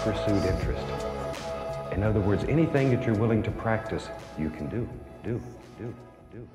pursued interest. In other words, anything that you're willing to practice, you can do, do, do, do.